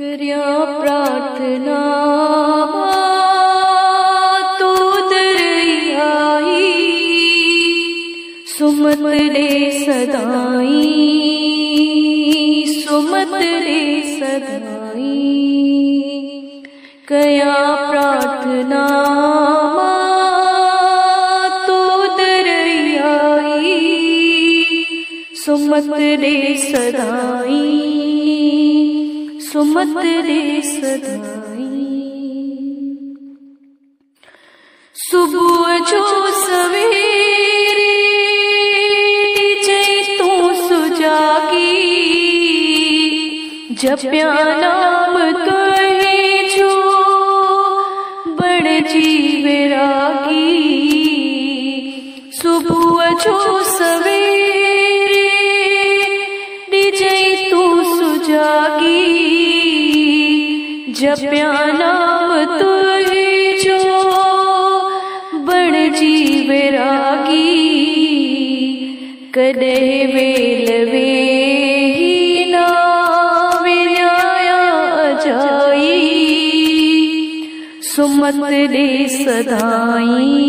कर्या प्रार्थना तो दरियाई सुमत रे सदाई, सुमत रे सदाई। कया प्रार्थना तो दरियाई सुमत रे सदाई। सुमत रे सदाई। सुबह जो सवेरे तू सुजागी जप्या नाम तो जो बड़ जीवरागी सुबह जो सवेरे जप्या नाम तो जो बड़ जीवरागी कदे वेल वे ही ना विन्याया जाई। सुमत रे सदाई।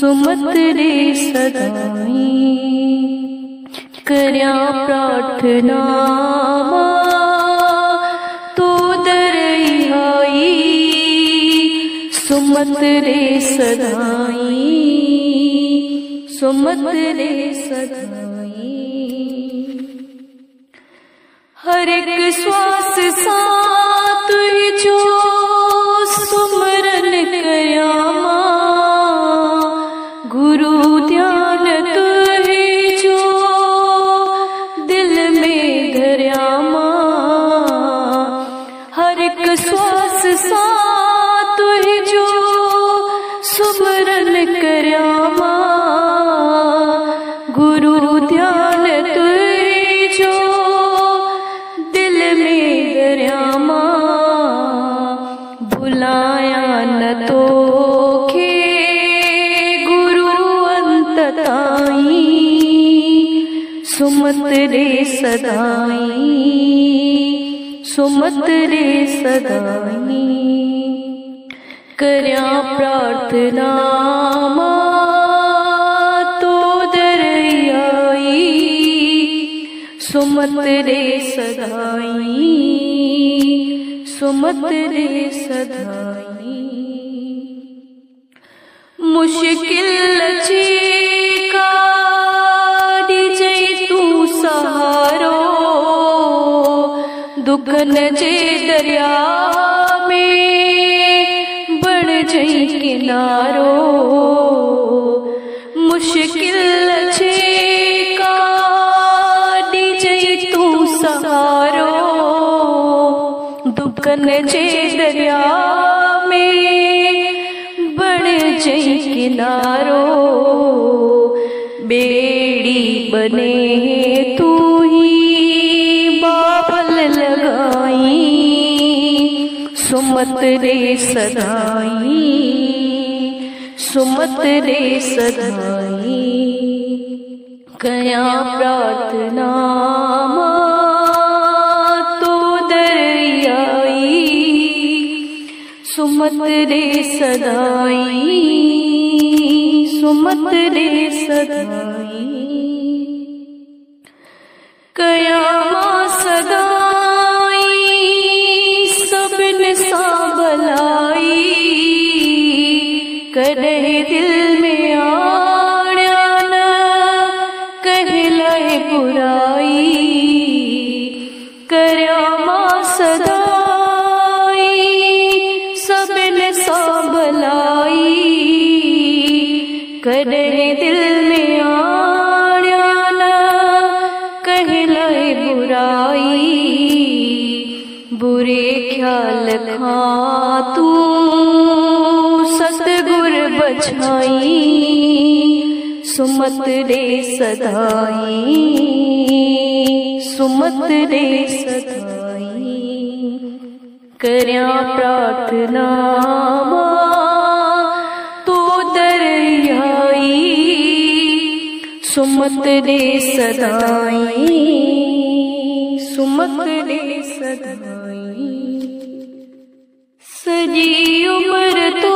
सुमत रे सदाई। कर्या प्रार्थना सुमत रे सदाई, सुमत रे सदाई। हर एक श्वास सात जो सुमरन करया गुरु ध्यान तुहे जो दिल में धर्या हर एक श्वास सात सुमत रे सदाई, सुमत रे सदाई। कर्या प्रार्थना तो दरियाई, सुमत रे सदाई, सुमत रे सदाई। मुश्किल का दुखन जे दरिया में बढ़ जई किनारो। मुश्किल का जई तू सहारो। दरिया में बढ़ जई किनारो। बेड़ी बने तू सुमत रे सदाई, सुमत रे सदाई कया प्रार्थना तो दरियाई, सुमत रे सदाई, सुमत रे सदाई कयामा करे दिल में आड़ा न कहलाए बुराई। कयामा सदाई, सबन करे दिल में आड़ा न कहलाए बुराई। बुरे ख्याल खा तू। बछाई, सुमत रे सदाई, सुमत रे सदाई, कर्या प्रार्थना तो दरियाई, सुमत रे सदाई, सुमत दे सदाई। सजी उम्र तो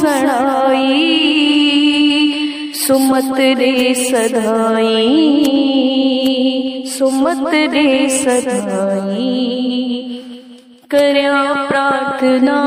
सणाई सुमत रे सदाई सुमत रे सदाई करया प्रार्थना।